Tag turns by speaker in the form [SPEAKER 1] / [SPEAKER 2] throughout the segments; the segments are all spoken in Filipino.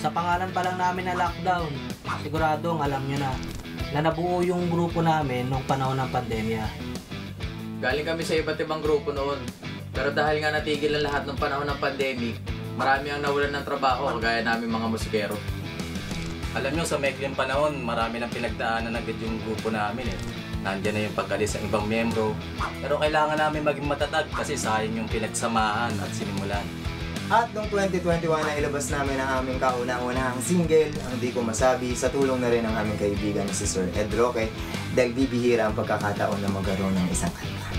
[SPEAKER 1] Sa pangalan pa lang namin na lockdown, siguradong alam nyo na na nabuo yung grupo namin nung panahon ng pandemya.
[SPEAKER 2] Galing kami sa iba't ibang grupo noon. Pero dahil nga natigil ang lahat ng panahon ng pandemic, marami ang nawalan ng trabaho kagaya namin mga musikero.
[SPEAKER 3] Alam nyo, sa maikling panahon, marami nang pinagdaanan agad yung grupo namin eh. Nandiyan na yung pagkalis ng ibang miyembro. Pero kailangan namin maging matatag kasi sayang yung pinagsamahan at sinimulan.
[SPEAKER 4] At noong 2021 na ilabas namin ang aming kauna-unahang single, ang Di Ko Masabi, sa tulong na rin ng aming kaibigan na si Sir Ed Roque, dahil bibihira ang pagkakataon na magkaroon ng isang kanta.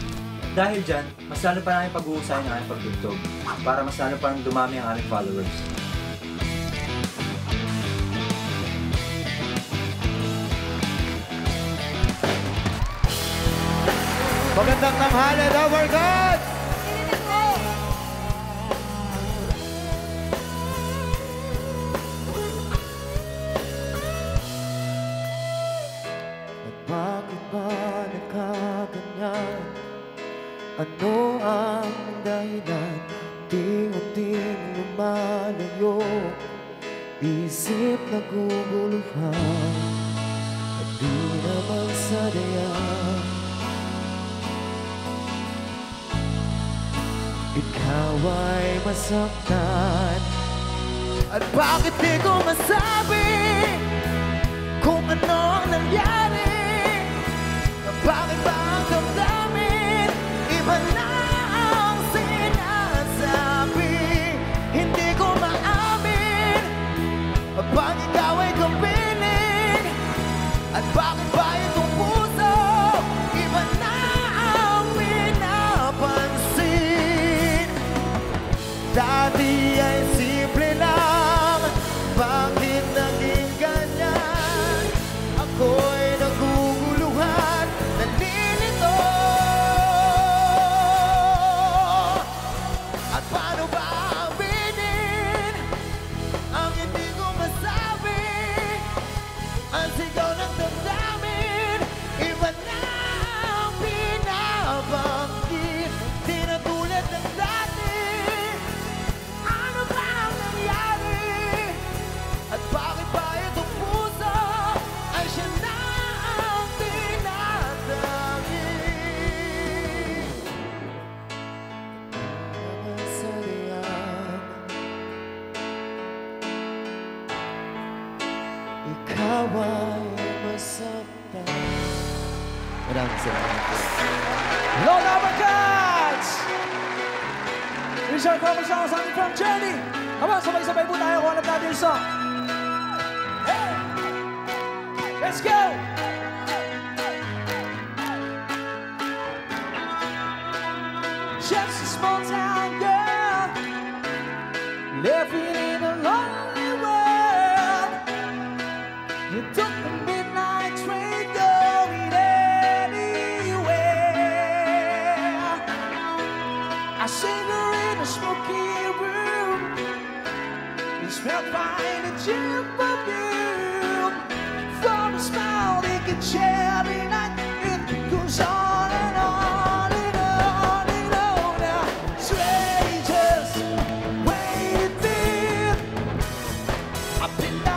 [SPEAKER 5] Dahil dyan, mas lalo pa namin pag-uusahin ang aming pagtugtog para mas lalo pang dumami ang aming followers.
[SPEAKER 6] Magandang tanghali, Lover God! Ano ang dahilan? Ting-uting lumalayo. Isip naguguluhan. At di naman sadya Ikaw ay masaktan. At bakit di ko masabi Kung ano ang nangyari Ikaw ay masaktan Maraming salamat po.
[SPEAKER 7] Here's our cover song sa from Jenny. On, sabay-sabay po tayo kung alam natin song. Hey! Let's go! Just a small town girl Living in a lonely It smelled fine and gin perfume. From a smile they could night. It goes on and on and on and on. Waiting. I've been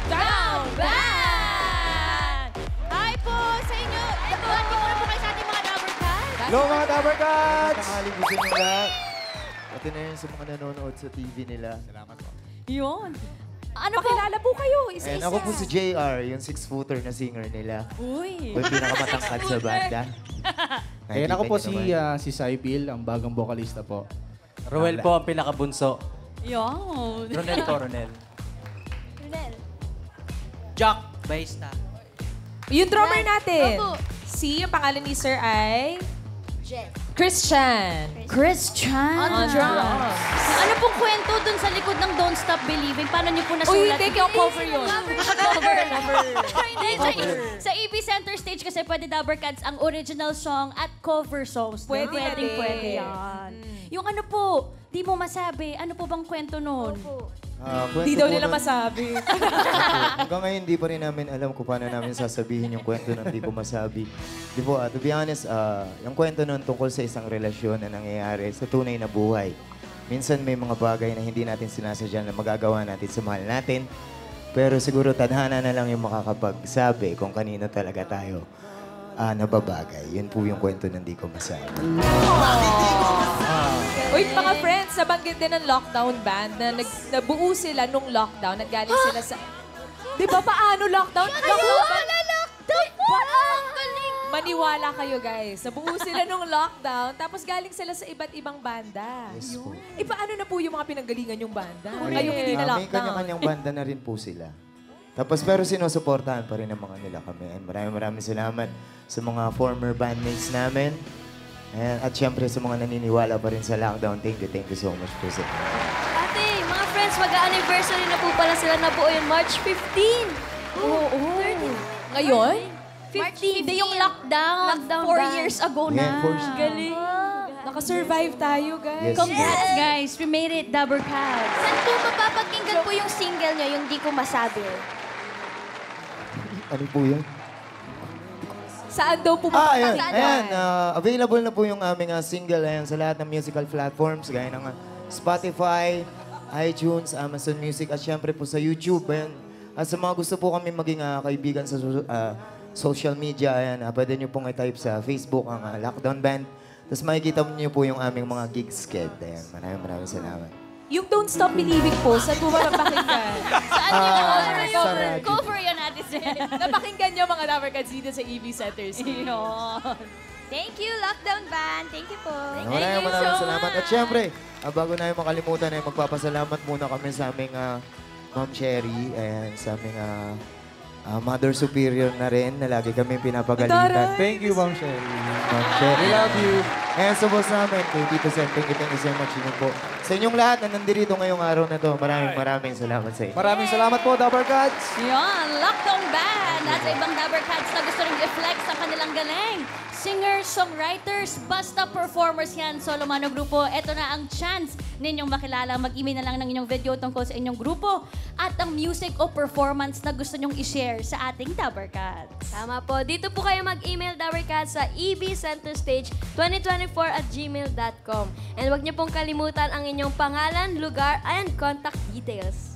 [SPEAKER 8] Lockdown Band!
[SPEAKER 9] Hi po sa inyo. Ito, hindi ko na po kayo sa ating mga Dabarcats.
[SPEAKER 6] Hello mga Dabarcats! Tanghali po sa inyo lahat. Pati na yun sa mga nanonood sa TV nila.
[SPEAKER 10] Salamat po.
[SPEAKER 11] Yun. Ano Pakilala po kayo, isa-isa.
[SPEAKER 6] ako po si JR, yung six-footer na singer nila.
[SPEAKER 11] Uy.
[SPEAKER 6] Yung pinakamatangkad sa banda.
[SPEAKER 10] Ayan ako po si, ah, si Sybil, ang bagong vocalista po.
[SPEAKER 12] Ruel po ang pinakabunso.
[SPEAKER 11] Yun.
[SPEAKER 12] Ronel po, Ronel.
[SPEAKER 13] Jack Baista.
[SPEAKER 14] Yung drummer natin.
[SPEAKER 9] Opo.
[SPEAKER 14] Si, yung pangalan ni Sir ay
[SPEAKER 9] Jeff.
[SPEAKER 14] Christian.
[SPEAKER 11] Christian.
[SPEAKER 14] On drums.
[SPEAKER 9] Ano pong kwento dun sa likod ng Don't Stop Believing? Paano niyo po nasulat?
[SPEAKER 14] Uy, hindi, yung cover yun.
[SPEAKER 9] Cover. Hindi, sa, sa EB Center Stage kasi pwede Dabber Cats ang original song at cover songs. din.
[SPEAKER 14] Pwede na
[SPEAKER 9] Pwedeng
[SPEAKER 14] din.
[SPEAKER 9] pwede yan. Yung ano po, di mo masabi, ano po bang kwento nun?
[SPEAKER 6] Ah,
[SPEAKER 14] Hindi daw
[SPEAKER 6] po
[SPEAKER 14] nila
[SPEAKER 6] nun-
[SPEAKER 14] masabi.
[SPEAKER 6] Hanggang ngayon, di pa rin namin alam kung paano namin sasabihin yung kwento na di ko masabi. Di po, ah, to be honest, ah, yung kwento nun tungkol sa isang relasyon na nangyayari sa tunay na buhay. Minsan may mga bagay na hindi natin sinasadya na magagawa natin sa mahal natin. Pero siguro tadhana na lang yung makakapagsabi kung kanino talaga tayo ah, nababagay. Yun po yung kwento na di ko masabi.
[SPEAKER 14] Uy, mga friends, nabanggit din ng lockdown band na nag, nabuo sila nung lockdown. Naggaling sila sa... Di ba paano lockdown? Lockdown band?
[SPEAKER 9] lockdown! Ang galing!
[SPEAKER 14] Maniwala kayo guys. Nabuo sila nung lockdown, tapos galing sila sa iba't ibang banda.
[SPEAKER 6] Yes po.
[SPEAKER 14] Eh, paano na po yung mga pinanggalingan yung banda? Kayong hindi na
[SPEAKER 6] Ah, may
[SPEAKER 14] lockdown.
[SPEAKER 6] kanya-kanyang banda na rin po sila. Tapos pero sinusuportahan pa rin ng mga nila kami. And maraming maraming salamat sa mga former bandmates namin. Ayan, at syempre sa mga naniniwala pa rin sa lockdown. Thank you, thank you so much po sa inyo.
[SPEAKER 9] Ate, mga friends, mag-anniversary na po pala sila nabuo yung March 15.
[SPEAKER 14] Oo. Ngayon?
[SPEAKER 9] 15. Hindi yung lockdown. Lockdown Four years ago
[SPEAKER 6] Yeah,
[SPEAKER 9] na.
[SPEAKER 6] four years.
[SPEAKER 9] Galing.
[SPEAKER 14] Nakasurvive tayo, guys.
[SPEAKER 6] Yes,
[SPEAKER 9] Congrats, guys. We made it, Dabber Cats. Saan po mapapakinggan po yung single nyo, yung Di Ko Masabi?
[SPEAKER 6] Ano po yun?
[SPEAKER 14] Saan daw po
[SPEAKER 6] Ah, ayan. Ayan, ah, available na po yung aming ah, single ayan, sa lahat ng musical platforms, gaya ng ah, Spotify, iTunes, Amazon Music, at syempre po sa YouTube. Ayan. At sa mga gusto po kami maging ah, kaibigan sa ah, social media, ayan, ah, pwede nyo pong i-type sa Facebook ang ah, Lockdown Band. Tapos makikita nyo po yung aming mga gig sked. Ayan, maraming maraming salamat.
[SPEAKER 14] Yung Don't Stop Believing po, saan po ba napakinggan?
[SPEAKER 9] Saan nyo
[SPEAKER 6] sa
[SPEAKER 9] cover? Cover yan.
[SPEAKER 14] Napakinggan nyo mga Dabber Cats dito sa EV Centers.
[SPEAKER 9] Yun. Thank you, Lockdown Band. Thank you po.
[SPEAKER 6] Maraming maraming salamat. At syempre, ah, bago na makalimutan ay magpapasalamat muna kami sa aming ah, Ma'am Cherry, ayan, sa aming ah, ah, Mother Superior na rin na lagi kami pinapagalitan.
[SPEAKER 10] Thank you, Ma'am Sherry.
[SPEAKER 6] Ma'am Cherry.
[SPEAKER 10] We love you.
[SPEAKER 6] Ayan sa boss namin, kay Tito Sen, thank you, thank you so much yun po. Sa inyong lahat na nandito ngayong araw na to, maraming maraming salamat sa inyo.
[SPEAKER 10] Maraming salamat po, Dabber Cats.
[SPEAKER 9] Yan, Lockdown Band. At sa ibang Dabber Cats na gusto rin i-flex ang kanilang galing. Singers, songwriters, basta performers yan. Solo Mano Grupo, ito na ang chance ninyong makilala. Mag-email na lang ng inyong video tungkol sa inyong grupo at ang music o performance na gusto nyong i-share sa ating Dabber Cats.
[SPEAKER 15] Tama po. Dito po kayo mag-email Dabbercats sa ebcenterstage2024 at gmail.com. And huwag niyo pong kalimutan ang inyong pangalan, lugar, and contact details.